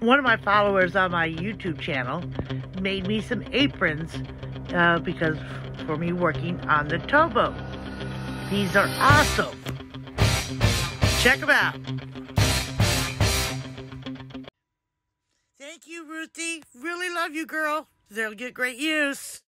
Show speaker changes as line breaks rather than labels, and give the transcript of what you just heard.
one of my followers on my YouTube channel made me some aprons uh, because for me working on the towboat. These are awesome. Check them out. Thank you, Ruthie. Really love you, girl. They'll get great use.